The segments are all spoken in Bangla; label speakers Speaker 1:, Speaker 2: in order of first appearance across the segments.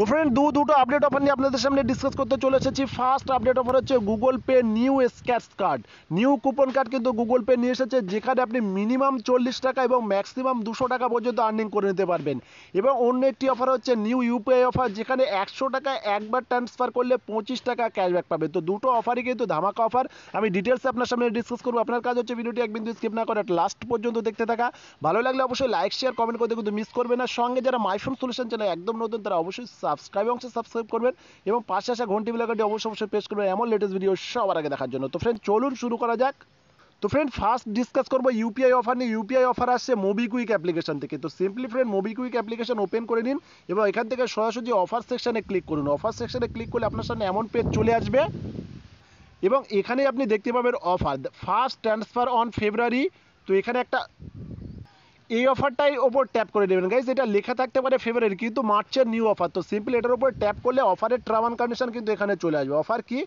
Speaker 1: তো ফ্রেন্ড দু দুটো আপডেট অফার নিয়ে আপনাদের সামনে ডিসকাস করতে চলে এসেছি। ফার্স্ট আপডেট অফার হচ্ছে Google Pay new scratch card new coupon card কিন্তু গুগল পে নিয়ে এসেছে, যেখানে আপনি মিনিমাম চল্লিশ টাকা এবং ম্যাক্সিমাম দুশো টাকা পর্যন্ত আর্নিং করে নিতে পারবেন। এবং অন্য একটি অফার হচ্ছে নিউ ইউপিআই অফার যেখানে একশো টাকা একবার ট্রান্সফার করলে পঁচিশ টাকা ক্যাশব্যাক পাবে। তো দুটো অফারই কিন্তু ধামাকা অফার আমি ডিটেলস আপনার সামনে ডিসকাস করব। আপনার কাজ হচ্ছে ভিডিওটি এক বিন্দু স্কিপ না করে লাস্ট পর্যন্ত দেখতে থাকা। ভালো লাগলে অবশ্যই লাইক শেয়ার কমেন্ট করতে কিন্তু মিস করবে না। সঙ্গে যারা মাইফোন সলিউশন চ্যানেল একদম নতুন, তারা অবশ্যই সাবস্ক্রাইব অংশে সাবস্ক্রাইব করবেন এবং পাশে আসা ঘন্টি বিলাকাটি অবশ্যই অবশ্যই প্রেস করবেন। এমন লেটেস্ট ভিডিও সবার আগে দেখার জন্য। তো ফ্রেন্ড চলুন শুরু করা যাক। তো ফ্রেন্ড ফার্স্ট ডিসকাস করব ইউপিআই অফার নিয়ে। ইউপিআই অফার আসছে মোবিকুইক অ্যাপ্লিকেশন থেকে। তো simply friend MobiKwik application open করে নিন এবং এখান থেকে সরাসরি অফার সেকশনে ক্লিক করুন। অফার সেকশনে ক্লিক করলে আপনার সামনে এমন পেজ চলে আসবে এবং এখানে আপনি দেখতে পাবেন offer first transfer on February তো এখানে একটা এই অফারটাই ওপর ট্যাপ করে দেবেন। গাইজ এটা লেখা থাকতে পারে ফেভারেট কিন্তু মার্চের নিউ অফার তো সিম্পল এটার উপর ট্যাপ করলে অফারের টার্ম অ্যান্ড কন্ডিশন কিন্তু এখানে চলে আসবে। অফার কি?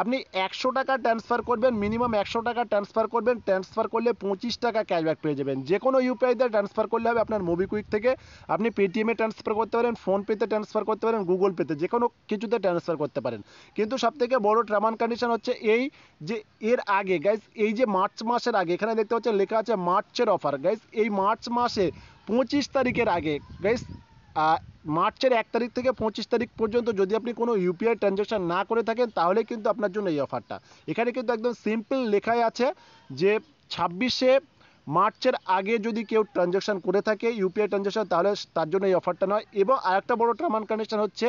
Speaker 1: আপনি একশো টাকা ট্রান্সফার করবেন মিনিমাম একশো টাকা ট্রান্সফার করবেন ট্রান্সফার করলে পঁচিশ টাকা ক্যাশব্যাক পেয়ে যাবেন। যে কোনো ইউপিআইতে ট্রান্সফার করলে হবে আপনার মোবিকুইক থেকে। আপনি পেটিএমে ট্রান্সফার করতে পারেন ফোনপেতে ট্রান্সফার করতে পারেন গুগল পেতে যে কোনো কিছুতে ট্রান্সফার করতে পারেন। কিন্তু সবথেকে বড় টার্ম অ্যান্ড কন্ডিশন হচ্ছে এই যে, এর আগে গাইজ এই যে মার্চ মাসের আগে, এখানে দেখতে পাচ্ছেন লেখা আছে মার্চের অফার গাইজ এই মার্চ মাসে পঁচিশ তারিখের আগে গাইস মার্চের এক তারিখ থেকে পঁচিশ তারিখ পর্যন্ত যদি আপনি কোনো ইউপিআই ট্রানজ্যাকশান না করে থাকেন, তাহলে কিন্তু আপনার জন্য এই অফারটা। এখানে কিন্তু একদম সিম্পল লেখাই আছে যে ছাব্বিশে মার্চের আগে যদি কেউ ট্রানজ্যাকশন করে থাকে ইউপিআই ট্রানজ্যাকশন তাহলে তার জন্য এই অফারটা নয়। এবং আরেকটা বড় টার্ম অ্যান্ড কন্ডিশন হচ্ছে,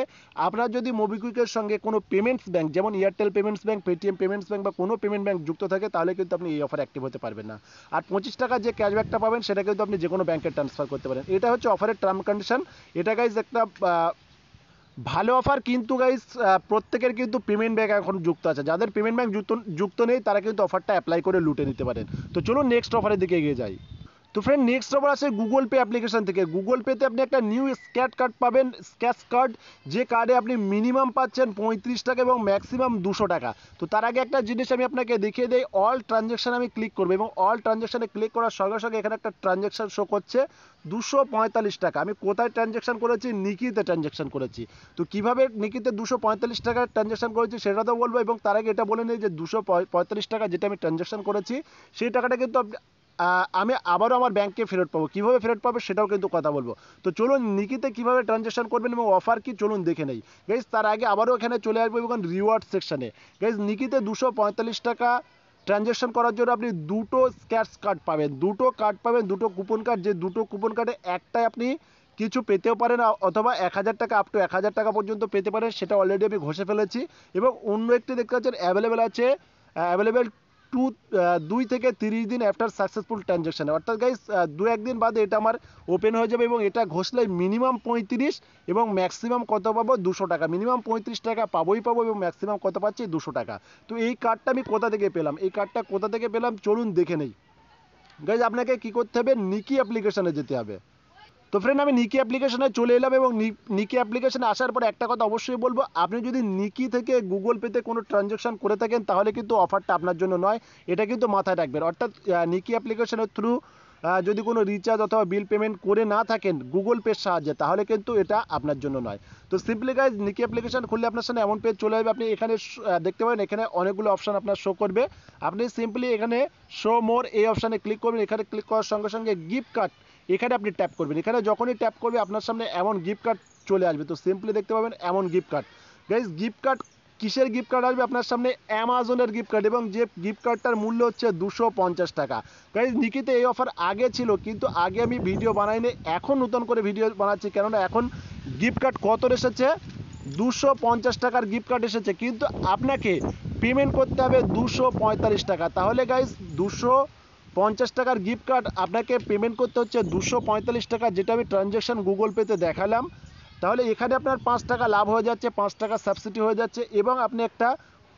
Speaker 1: আপনার যদি মোবিকুইকের সঙ্গে কোনো পেমেন্টস ব্যাঙ্ক যেমন Airtel payments bank Paytm payments bank বা কোনো পেমেন্ট ব্যাঙ্ক যুক্ত থাকে, তাহলে কিন্তু আপনি এই অফার অ্যাক্টিভ হতে পারবেন না। আর পঁচিশ টাকা যে ক্যাশব্যাকটা পাবেন, সেটা কিন্তু আপনি যে কোনো ব্যাঙ্কে ট্রান্সফার করতে পারেন। এটা হচ্ছে অফারের টার্ম কন্ডিশন এটা গাইজ একটা ভালো অফার কিন্তু গাইস প্রত্যেকের কিন্তু পেমেন্ট ব্যাঙ্ক এখন যুক্ত আছে। যাদের পেমেন্ট ব্যাঙ্ক যুক্ত যুক্ত নেই, তারা কিন্তু অফারটা অ্যাপ্লাই করে লুটে নিতে পারেন। তো চলুন নেক্সট অফারের দিকে এগিয়ে যাই। তো ফ্রেন্ড নেক্সট অফার আছে গুগল পে অ্যাপ্লিকেশন থেকে। গুগল পেতে আপনি একটা নিউ স্ক্যাচ কার্ড পাবেন। স্ক্যাচ কার্ড যে কার্ডে আপনি মিনিমাম পাচ্ছেন পঁয়ত্রিশ টাকা এবং ম্যাক্সিমাম দুশো টাকা। তো তার আগে একটা জিনিস আমি আপনাকে দেখিয়ে দিই অল ট্রানজ্যাকশন আমি ক্লিক করব এবং অল ট্রানজ্যাকশনে ক্লিক করার সঙ্গে সঙ্গে এখানে একটা ট্রানজ্যাকশন শো করছে, দুশো পঁয়তাল্লিশ টাকা। আমি কোথায় ট্রানজ্যাকশন করেছি? নিকিতে ট্রানজ্যাকশন করেছি। তো কীভাবে নিকিতে দুশো পঁয়তাল্লিশ টাকার ট্রানজ্যাকশন করেছি সেটা তো বলব এবং তার আগে এটা বলে নিই যে দুশো পঁয়তাল্লিশ টাকা যেটা আমি ট্রানজ্যাকশন করেছি, সেই টাকাটা কিন্তু আমি আবারও আমার ব্যাংকে ফেরত পাবো। কীভাবে ফেরত পাবো সেটাও কিন্তু কথা বলব। তো চলুন, নিকিতে কীভাবে ট্রানজ্যাকশন করবেন এবং অফার কি, চলুন দেখে নেই। গাইজ তার আগে আবারও এখানে চলে আসব এবং রিওয়ার্ড সেকশানে গাইজ নিকিতে দুশো টাকা ট্রানজ্যাকশন করার জন্য আপনি দুটো স্ক্যাচ কার্ড পাবেন। দুটো কার্ড পাবেন, দুটো কুপন কার্ড যে দুটো কুপন কার্ডে একটাই আপনি কিছু পেতেও পারেন, অথবা এক হাজার টাকা আপ টু এক হাজার টাকা পর্যন্ত পেতে পারেন, সেটা অলরেডি আমি ঘষে ফেলেছি। এবং অন্য একটি দেখতে পাচ্ছেন অ্যাভেলেবেল আছে অ্যাভেলেবেল টু দুই থেকে তিরিশ দিন আফটার সাকসেসফুল ট্রানজ্যাকশানে অর্থাৎ গাইজ দু একদিন বাদে এটা আমার ওপেন হয়ে যাবে এবং এটা ঘষলে মিনিমাম পঁয়ত্রিশ এবং ম্যাক্সিমাম কত পাবো? দুশো টাকা। মিনিমাম পঁয়ত্রিশ টাকা পাবোই পাবো এবং ম্যাক্সিমাম কত পাচ্ছি? দুশো টাকা। তো এই কার্ডটা আমি কোথা থেকে পেলাম? এই কার্ডটা কোথা থেকে পেলাম? চলুন দেখে নেই। গাইজ আপনাকে কি করতে হবে? নিকি অ্যাপ্লিকেশানে যেতে হবে। তো ফ্রেন্ড আমি নিকি অ্যাপ্লিকেশনে চলে এলাম এবং নিকি অ্যাপ্লিকেশনে আসার পর একটা কথা অবশ্যই বলব, আপনি যদি নিকি থেকে গুগল পেতে কোনো ট্রানজ্যাকশন করে থাকেন, তাহলে কিন্তু অফারটা আপনার জন্য নয়, এটা কিন্তু মাথায় রাখবেন। অর্থাৎ নিকি অ্যাপ্লিকেশনের থ্রু যদি কোনো রিচার্জ অথবা বিল পেমেন্ট করে না থাকেন গুগল পের সাহায্যে, তাহলে কিন্তু এটা আপনার জন্য নয়। তো সিম্পলি গাইজ নিকি অ্যাপ্লিকেশন খুললে আপনার সামনে এমন পেজ চলে যাবে আপনি এখানে দেখতে পাবেন এখানে অনেকগুলো অপশান আপনার শো করবে। আপনি সিম্পলি এখানে শো মোর এই অপশানে ক্লিক করবেন, এখানে ক্লিক করার সঙ্গে সঙ্গে গিফট কার্ড এখানে আপনি ট্যাপ করবেন। এখানে যখনই ট্যাপ করবে, আপনার সামনে এমন গিফট কার্ড চলে আসবে। তো সিম্পলি দেখতে পাবেন এমন gift card guys gift card কিসের গিফট কার্ড আসবে? আপনার সামনে অ্যামাজনের গিফট কার্ড এবং যে গিফট কার্ডটার মূল্য হচ্ছে দুশো পঞ্চাশ টাকা। গাইজ নিকিতে এই অফার আগে ছিল, কিন্তু আগে আমি ভিডিও বানাইনি। এখন নতুন করে ভিডিও বানাচ্ছি, কেননা এখন গিফট কার্ড কত এসেছে? দুশো পঞ্চাশ টাকার গিফট কার্ড এসেছে। কিন্তু আপনাকে পেমেন্ট করতে হবে দুশো পঁয়তাল্লিশ টাকা। তাহলে গাইজ দুশো পঞ্চাশ টাকার গিফট কার্ড আপনাকে পেমেন্ট করতে হচ্ছে দুশো পঁয়তাল্লিশ টাকা, যেটা আমি ট্রানজ্যাকশন গুগল পেতে দেখালাম। তাহলে এখানে আপনার পাঁচ টাকা লাভ হয়ে যাচ্ছে, পাঁচ টাকা সাবসিডি হয়ে যাচ্ছে এবং আপনি একটা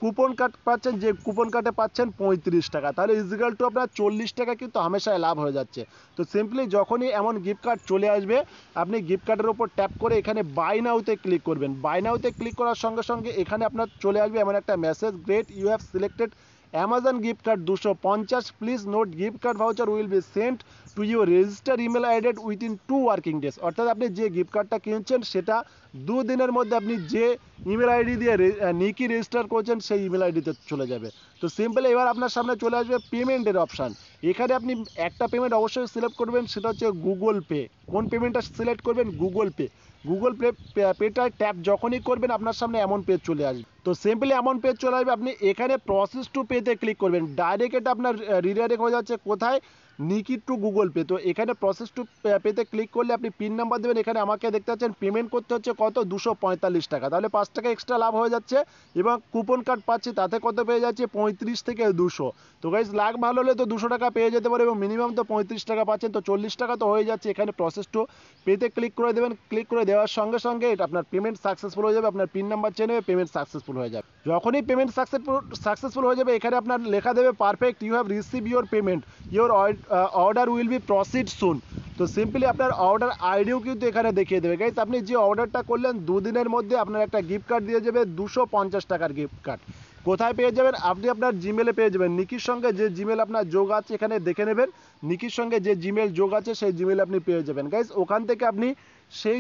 Speaker 1: কুপন কার্ড পাচ্ছেন, যে কুপন কার্ডে পাচ্ছেন পঁয়ত্রিশ টাকা। তাহলে ইজিক্যাল টু আপনার চল্লিশ টাকা কিন্তু হামেশায় লাভ হয়ে যাচ্ছে। তো সিম্পলি যখনই এমন গিফট কার্ড চলে আসবে, আপনি গিফট কার্ডের ওপর ট্যাপ করে এখানে বাই নাউতে ক্লিক করবেন। বাই নাউতে ক্লিক করার সঙ্গে সঙ্গে এখানে আপনার চলে আসবে এমন একটা message great you have selected Amazon gift card দুশো পঞ্চাশ please note gift card voucher will be sent to your register email আইডেড within two working days অর্থাৎ আপনি যে গিফট কার্ডটা কিনছেন, সেটা দুদিনের মধ্যে আপনি যে ইমেল আইডি দিয়ে নিকি রেজিস্টার করছেন, সেই ইমেল আইডিতে চলে যাবে। তো সিম্পল এবার আপনার সামনে চলে আসবে পেমেন্টের অপশান এখানে আপনি একটা পেমেন্ট অবশ্যই সিলেক্ট করবেন, সেটা হচ্ছে গুগল পে কোন পেমেন্টটা সিলেক্ট করবেন? গুগল পে গুগল পে পেটায় ট্যাপ যখনই করবেন, আপনার সামনে এমন পেজ চলে আসবে। তো সিম্পলি এমন পেজ চলে আসবে, আপনি এখানে প্রসেস টু পেতে ক্লিক করবেন। ডাইরেক্ট এটা আপনার রিডাইরেক্ট হয়ে যাচ্ছে কোথায়? নিকি টু গুগল পে তো এখানে প্রসেস টু পেতে ক্লিক করলে আপনি পিন নাম্বার দেবেন। এখানে আমাকে দেখতে পাচ্ছেন পেমেন্ট করতে হচ্ছে কত? দুশো টাকা। তাহলে পাঁচ টাকা এক্সট্রা লাভ হয়ে যাচ্ছে এবং কুপন কার্ড পাচ্ছি, তাতে কত পেয়ে যাচ্ছে? পঁয়ত্রিশ থেকে দুশো। তো গাইজ লাখ ভালো হলে তো দুশো টাকা পেয়ে যেতে পারে এবং মিনিমাম তো পঁয়ত্রিশ টাকা পাচ্ছেন। তো চল্লিশ টাকা তো হয়ে যাচ্ছে। এখানে প্রসেস টু পেতে ক্লিক করে দেবেন। ক্লিক করে দেওয়ার সঙ্গে সঙ্গে এটা আপনার পেমেন্ট সাকসেসফুল হয়ে যাবে, আপনার পিন নাম্বার চেয়ে নেবে পেমেন্ট সাকসেসফুল হয়ে যাবে। যখনই পেমেন্ট সাকসেসফুল সাকসেসফুল হয়ে যাবে, এখানে আপনার লেখা দেবে perfect you have receive your payment your order will be proceed soon তো সিম্পলি আপনার অর্ডার আইডিও কিন্তু এখানে দেখিয়ে দেবে। গাইজ আপনি যে অর্ডারটা করলেন, দুদিনের মধ্যে আপনার একটা গিফট কার্ড দিয়ে যাবে, দুশো পঞ্চাশ টাকার গিফট কার্ড কোথায় পেয়ে যাবেন? আপনি আপনার জিমেলে পেয়ে যাবেন। নিকির সঙ্গে যে জিমেল আপনার যোগ আছে, এখানে দেখে নেবেন। নিকির সঙ্গে যে জিমেল যোগ আছে, সেই জিমেল আপনি পেয়ে যাবেন। গাইজ ওখান থেকে আপনি সেই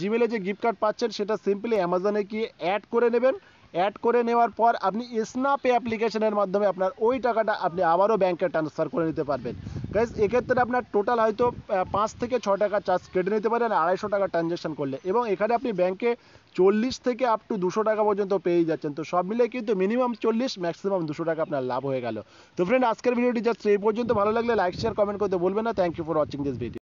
Speaker 1: জিমেলে যে গিফট কার্ড পাচ্ছেন, সেটা সিম্পলি অ্যামাজনে গিয়ে অ্যাড করে নেবেন। অ্যাড করে নেওয়ার পর আপনি স্ন্যাপে অ্যাপ্লিকেশনের মাধ্যমে আপনার ওই টাকাটা আপনি আবারও ব্যাংকে ট্রান্সফার করে নিতে পারবেন। গাইজ এক্ষেত্রে আপনার টোটাল হয়তো পাঁচ থেকে ছ টাকা চার্জ কেটে নিতে পারেন আড়াইশো টাকা ট্রানজ্যাকশন করলে। এবং এখানে আপনি ব্যাংকে চল্লিশ থেকে আপ টু দুশো টাকা পর্যন্ত পেয়ে যাচ্ছেন। তো সব মিলে কিন্তু মিনিমাম চল্লিশ ম্যাক্সিমাম দুশো টাকা আপনার লাভ হয়ে গেল। তো ফ্রেন্ড আজকের ভিডিওটি জাস্ট এই পর্যন্ত। ভালো লাগলে লাইক শেয়ার কমেন্ট করতে বলবেন না। Thank you for watching this video